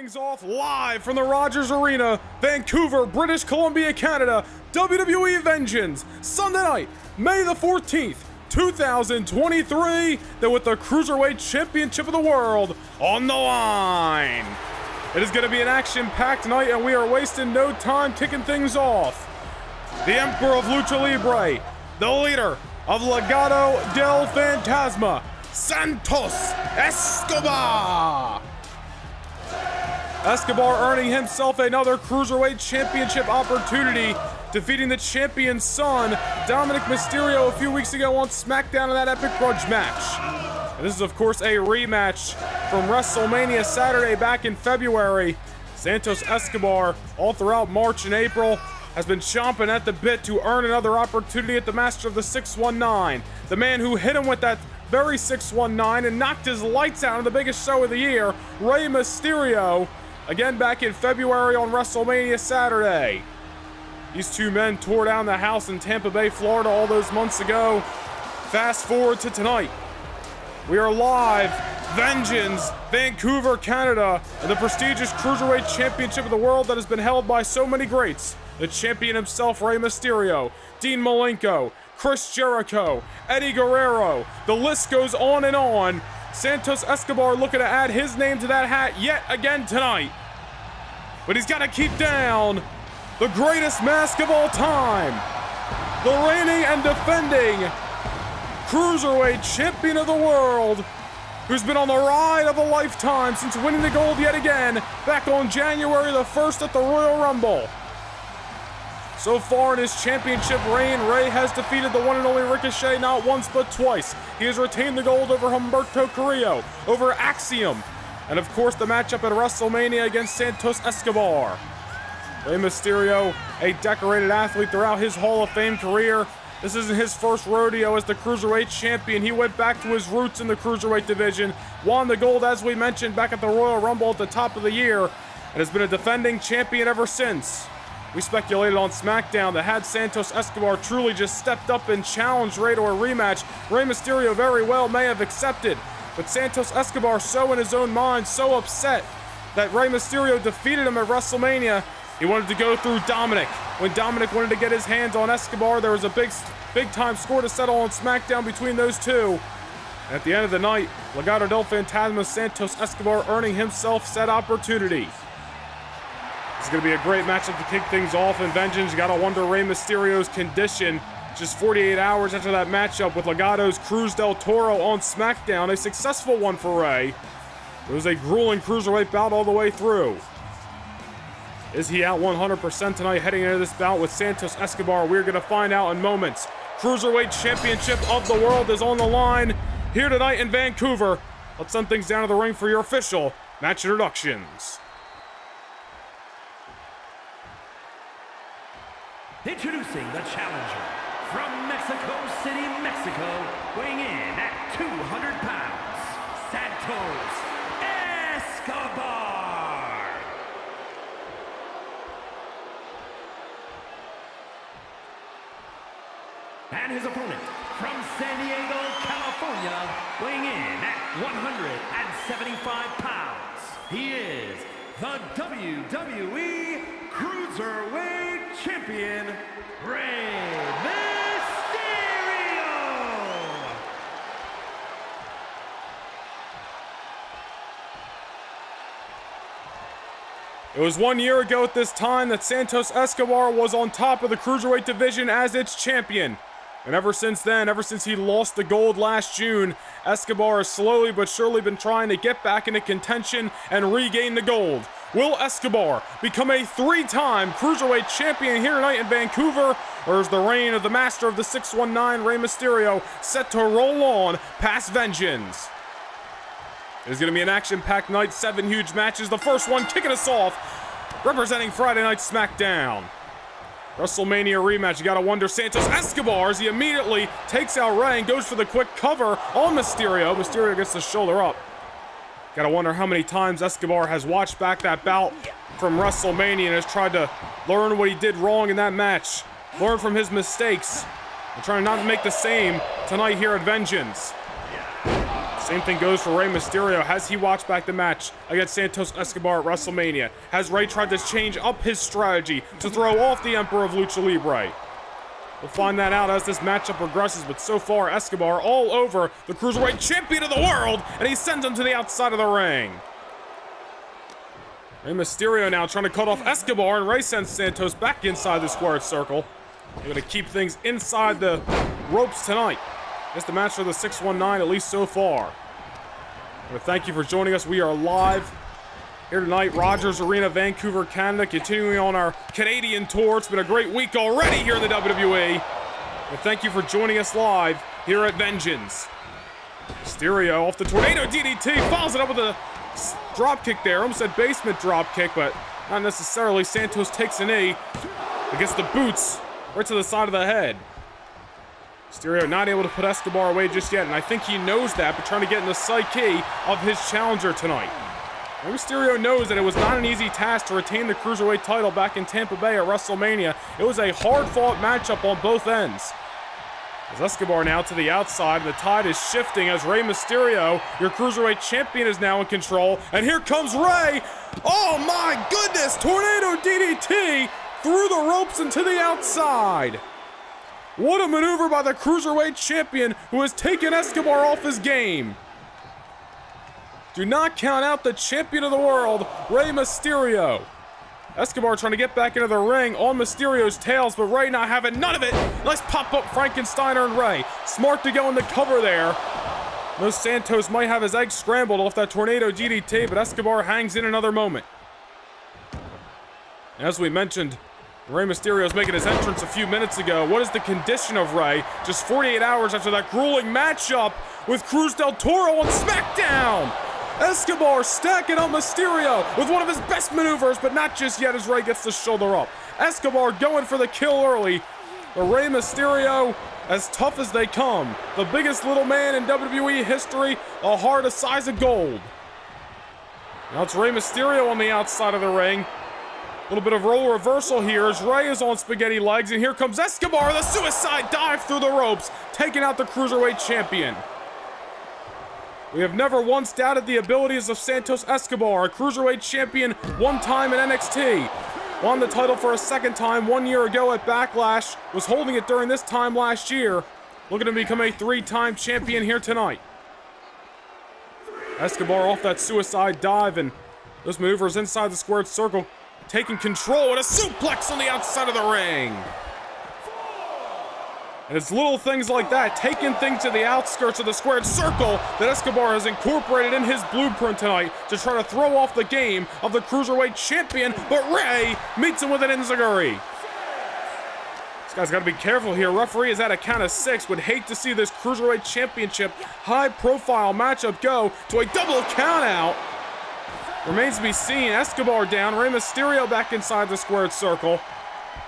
things off live from the Rogers Arena, Vancouver, British Columbia, Canada. WWE Vengeance, Sunday night, May the 14th, 2023. Then with the Cruiserweight Championship of the World on the line. It is going to be an action-packed night, and we are wasting no time kicking things off. The Emperor of Lucha Libre, the leader of Legado del Fantasma, Santos Escobar. Escobar earning himself another Cruiserweight Championship opportunity, defeating the champion's son, Dominik Mysterio, a few weeks ago on SmackDown in that epic grudge match. And this is, of course, a rematch from WrestleMania Saturday back in February. Santos Escobar, all throughout March and April, has been chomping at the bit to earn another opportunity at the Master of the 619. The man who hit him with that very 619 and knocked his lights out in the biggest show of the year, Rey Mysterio, Again, back in February on WrestleMania Saturday. These two men tore down the house in Tampa Bay, Florida all those months ago. Fast forward to tonight. We are live, Vengeance, Vancouver, Canada, and the prestigious Cruiserweight Championship of the world that has been held by so many greats. The champion himself, Rey Mysterio, Dean Malenko, Chris Jericho, Eddie Guerrero. The list goes on and on. Santos Escobar looking to add his name to that hat yet again tonight. But he's got to keep down the greatest mask of all time. The reigning and defending Cruiserweight Champion of the World, who's been on the ride of a lifetime since winning the gold yet again back on January the 1st at the Royal Rumble. So far in his championship reign, Rey has defeated the one and only Ricochet not once but twice. He has retained the gold over Humberto Carrillo, over Axiom, and of course the matchup at WrestleMania against Santos Escobar. Rey Mysterio, a decorated athlete throughout his Hall of Fame career. This isn't his first rodeo as the Cruiserweight champion. He went back to his roots in the Cruiserweight division, won the gold as we mentioned back at the Royal Rumble at the top of the year, and has been a defending champion ever since. We speculated on SmackDown that had Santos Escobar truly just stepped up and challenged Rey to a rematch, Rey Mysterio very well may have accepted. But Santos Escobar, so in his own mind, so upset that Rey Mysterio defeated him at WrestleMania, he wanted to go through Dominik. When Dominik wanted to get his hands on Escobar, there was a big, big time score to settle on SmackDown between those two. And at the end of the night, Legado del Fantasma Santos Escobar earning himself said opportunity. It's going to be a great matchup to kick things off in Vengeance. You got to wonder Rey Mysterio's condition just 48 hours after that matchup with Legado's Cruz del Toro on SmackDown. A successful one for Rey. It was a grueling cruiserweight bout all the way through. Is he out 100% tonight heading into this bout with Santos Escobar? We're going to find out in moments. Cruiserweight Championship of the World is on the line here tonight in Vancouver. Let's send things down to the ring for your official match introductions. Introducing the challenger from Mexico City, Mexico, weighing in at 200 pounds, Santos Escobar. And his opponent from San Diego, California, weighing in at 175 pounds, he is the WWE Cruiserweight Champion, Rey Mysterio! It was one year ago at this time that Santos Escobar was on top of the Cruiserweight division as its champion. And ever since then, ever since he lost the gold last June, Escobar has slowly but surely been trying to get back into contention and regain the gold. Will Escobar become a three-time Cruiserweight champion here tonight in Vancouver? Or is the reign of the master of the 619, Rey Mysterio, set to roll on past vengeance? It's going to be an action-packed night, seven huge matches. The first one kicking us off, representing Friday Night SmackDown. WrestleMania rematch. You gotta wonder Santos Escobar as he immediately takes out Rey and goes for the quick cover on Mysterio. Mysterio gets the shoulder up. Gotta wonder how many times Escobar has watched back that bout from WrestleMania and has tried to learn what he did wrong in that match. Learn from his mistakes. And trying not to make the same tonight here at Vengeance. Same thing goes for Rey Mysterio. Has he watched back the match against Santos Escobar at WrestleMania? Has Rey tried to change up his strategy to throw off the Emperor of Lucha Libre? We'll find that out as this matchup progresses, but so far, Escobar all over the Cruiserweight Champion of the World, and he sends him to the outside of the ring. Rey Mysterio now trying to cut off Escobar, and Rey sends Santos back inside the squared circle. They're going to keep things inside the ropes tonight. It's the match for the 619, at least so far. But thank you for joining us. We are live here tonight, Rogers Arena, Vancouver, Canada, continuing on our Canadian tour. It's been a great week already here in the WWE. But thank you for joining us live here at Vengeance. Mysterio off the Tornado DDT, follows it up with a drop kick there. Almost said basement drop kick, but not necessarily. Santos takes an a against the boots right to the side of the head. Mysterio not able to put Escobar away just yet, and I think he knows that, but trying to get in the psyche of his challenger tonight. Rey Mysterio knows that it was not an easy task to retain the Cruiserweight title back in Tampa Bay at WrestleMania. It was a hard-fought matchup on both ends. As Escobar now to the outside, and the tide is shifting as Rey Mysterio, your Cruiserweight champion, is now in control. And here comes Rey! Oh my goodness! Tornado DDT through the ropes and to the outside! What a maneuver by the Cruiserweight champion who has taken Escobar off his game! Do not count out the champion of the world, Rey Mysterio. Escobar trying to get back into the ring on Mysterio's tails, but Rey not having none of it. Let's pop up Frankensteiner and Rey. Smart to go in the cover there. Los Santos might have his eggs scrambled off that tornado DDT, but Escobar hangs in another moment. As we mentioned, Rey Mysterio's making his entrance a few minutes ago. What is the condition of Rey just 48 hours after that grueling matchup with Cruz del Toro on SmackDown? Escobar stacking on Mysterio with one of his best maneuvers, but not just yet as Rey gets the shoulder up. Escobar going for the kill early. But Rey Mysterio, as tough as they come, the biggest little man in WWE history, a heart the size of gold. Now it's Rey Mysterio on the outside of the ring. Little bit of role reversal here as Rey is on spaghetti legs, and here comes Escobar, the suicide dive through the ropes, taking out the Cruiserweight Champion. We have never once doubted the abilities of Santos Escobar, a cruiserweight champion one time in NXT. Won the title for a second time one year ago at Backlash, was holding it during this time last year. Looking to become a three-time champion here tonight. Escobar off that suicide dive and those maneuvers inside the squared circle, taking control and a suplex on the outside of the ring. And it's little things like that, taking things to the outskirts of the squared circle, that Escobar has incorporated in his blueprint tonight to try to throw off the game of the Cruiserweight Champion, but Rey meets him with an enziguri. This guy's got to be careful here. Referee is at a count of six. Would hate to see this Cruiserweight Championship high-profile matchup go to a double countout. Remains to be seen. Escobar down. Rey Mysterio back inside the squared circle.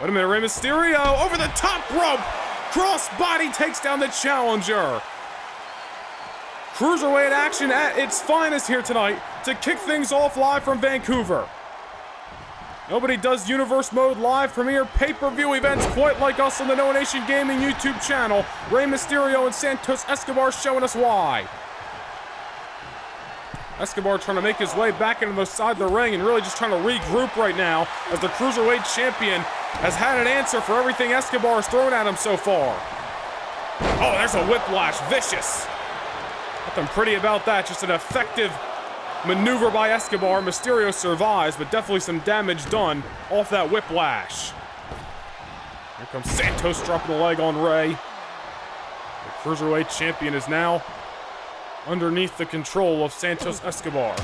Wait a minute. Rey Mysterio over the top rope. Crossbody takes down the challenger. Cruiserweight action at its finest here tonight to kick things off live from Vancouver. Nobody does Universe Mode live premiere pay-per-view events quite like us on the Noah Nation Gaming YouTube channel. Rey Mysterio and Santos Escobar showing us why. Escobar trying to make his way back into the side of the ring and really just trying to regroup right now as the Cruiserweight Champion has had an answer for everything Escobar has thrown at him so far. Oh, there's a whiplash. Vicious. Nothing pretty about that. Just an effective maneuver by Escobar. Mysterio survives, but definitely some damage done off that whiplash. Here comes Santos dropping the leg on Rey. The Cruiserweight Champion is now underneath the control of Santos Escobar.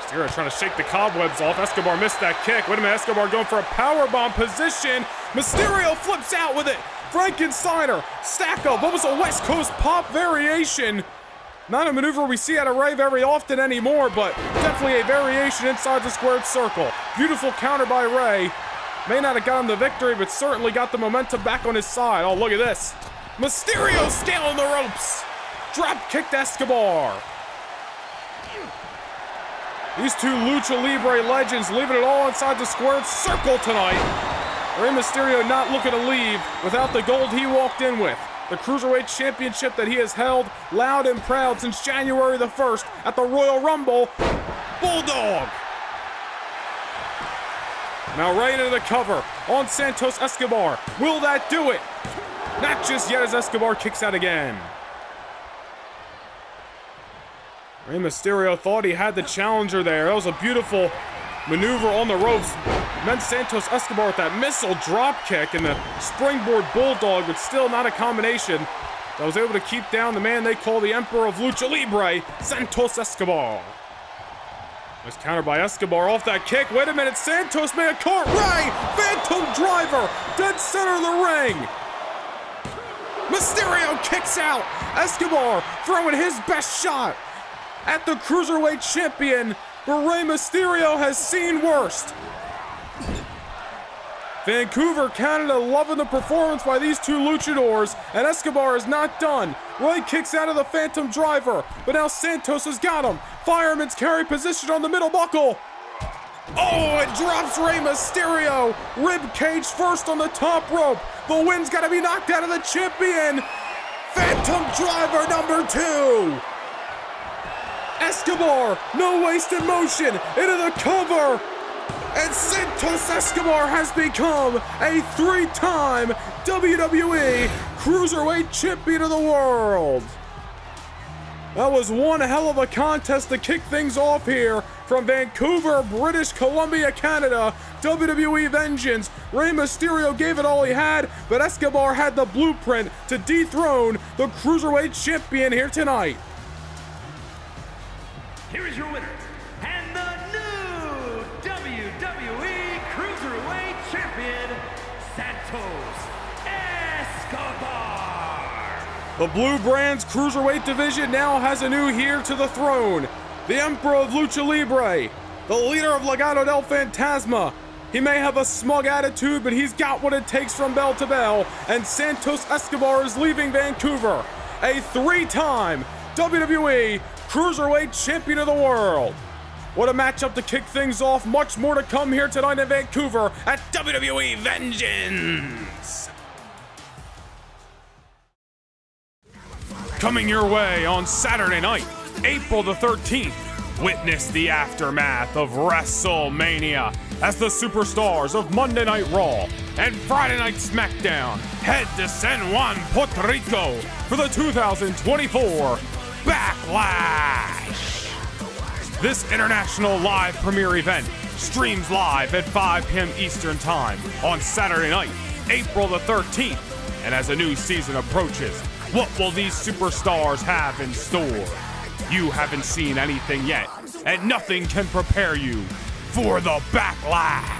Mysterio trying to shake the cobwebs off. Escobar missed that kick. Wait a minute, Escobar going for a power bomb position. Mysterio flips out with it. Frankensteiner, stack up. What was a West Coast pop variation? Not a maneuver we see at a Rey very often anymore, but definitely a variation inside the squared circle. Beautiful counter by Rey. May not have gotten the victory, but certainly got the momentum back on his side. Oh, look at this. Mysterio scaling the ropes. Drop kicked Escobar. These two Lucha Libre legends leaving it all inside the squared circle tonight. Rey Mysterio not looking to leave without the gold he walked in with. the Cruiserweight Championship that he has held loud and proud since January the 1st at the Royal Rumble. Bulldog! Now right into the cover on Santos Escobar. Will that do it? Not just yet as Escobar kicks out again. Rey Mysterio thought he had the challenger there. That was a beautiful maneuver on the ropes. Meant Santos Escobar with that missile drop kick and the springboard bulldog, but still not a combination that was able to keep down the man they call the Emperor of Lucha Libre, Santos Escobar. Was countered by Escobar off that kick. Wait a minute, Santos made a caught. Rey, Phantom Driver, dead center of the ring. Mysterio kicks out. Escobar throwing his best shot at the Cruiserweight Champion, but Rey Mysterio has seen worst. Vancouver, Canada loving the performance by these two luchadors, and Escobar is not done. Roy kicks out of the Phantom Driver, but now Santos has got him. Fireman's carry position on the middle buckle. Oh, it drops Rey Mysterio. Rib cage first on the top rope. The win's got to be knocked out of the champion. Phantom Driver number two. Escobar, no wasted motion, into the cover. And Santos Escobar has become a three time WWE Cruiserweight Champion of the World. That was one hell of a contest to kick things off here from Vancouver, British Columbia, Canada. WWE Vengeance. Rey Mysterio gave it all he had, but Escobar had the blueprint to dethrone the Cruiserweight Champion here tonight. Here is your winner, and the new WWE Cruiserweight Champion, Santos Escobar. The Blue Brands Cruiserweight division now has a new heir to the throne. The Emperor of Lucha Libre, the leader of Legado del Fantasma. He may have a smug attitude, but he's got what it takes from bell to bell, and Santos Escobar is leaving Vancouver, a three time WWE Cruiserweight Champion of the World. What a matchup to kick things off. Much more to come here tonight in Vancouver at WWE Vengeance. Coming your way on Saturday night, April the 13th. Witness the aftermath of WrestleMania as the superstars of Monday Night Raw and Friday Night SmackDown head to San Juan, Puerto Rico for the 2024 Backlash. This international live premiere event streams live at 5 p.m. Eastern Time on Saturday night, April the 13th. And as a new season approaches, what will these superstars have in store? You haven't seen anything yet, and nothing can prepare you for the backlash.